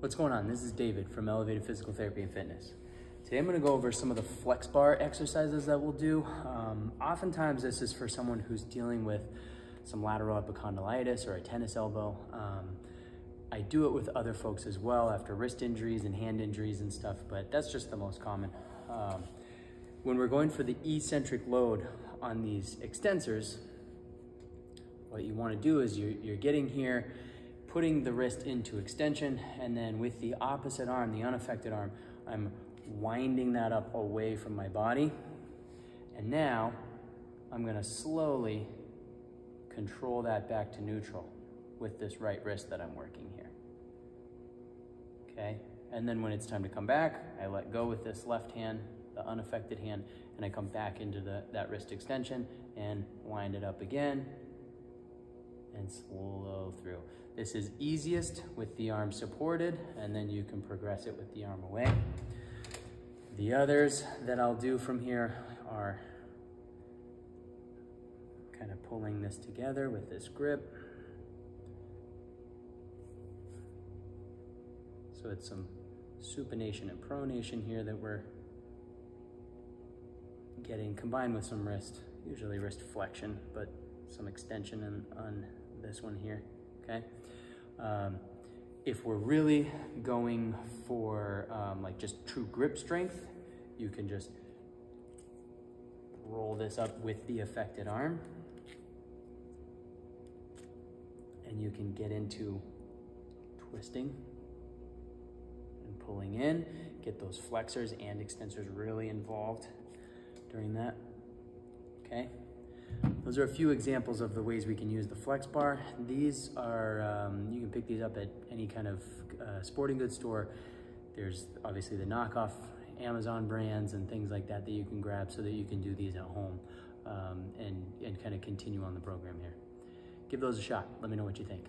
What's going on? This is David from Elevated Physical Therapy and Fitness. Today I'm going to go over some of the flex bar exercises that we'll do. Um, oftentimes this is for someone who's dealing with some lateral epicondylitis or a tennis elbow. Um, I do it with other folks as well after wrist injuries and hand injuries and stuff, but that's just the most common. Um, when we're going for the eccentric load on these extensors, what you want to do is you're, you're getting here, putting the wrist into extension, and then with the opposite arm, the unaffected arm, I'm winding that up away from my body. And now I'm gonna slowly control that back to neutral with this right wrist that I'm working here. Okay, and then when it's time to come back, I let go with this left hand, the unaffected hand, and I come back into the, that wrist extension and wind it up again and slow through. This is easiest with the arm supported, and then you can progress it with the arm away. The others that I'll do from here are kind of pulling this together with this grip. So it's some supination and pronation here that we're getting combined with some wrist, usually wrist flexion, but some extension and on this one here, okay? Um, if we're really going for um, like just true grip strength, you can just roll this up with the affected arm and you can get into twisting and pulling in, get those flexors and extensors really involved during that, okay? Those are a few examples of the ways we can use the flex bar. These are, um, you can pick these up at any kind of uh, sporting goods store. There's obviously the knockoff Amazon brands and things like that that you can grab so that you can do these at home um, and, and kind of continue on the program here. Give those a shot. Let me know what you think.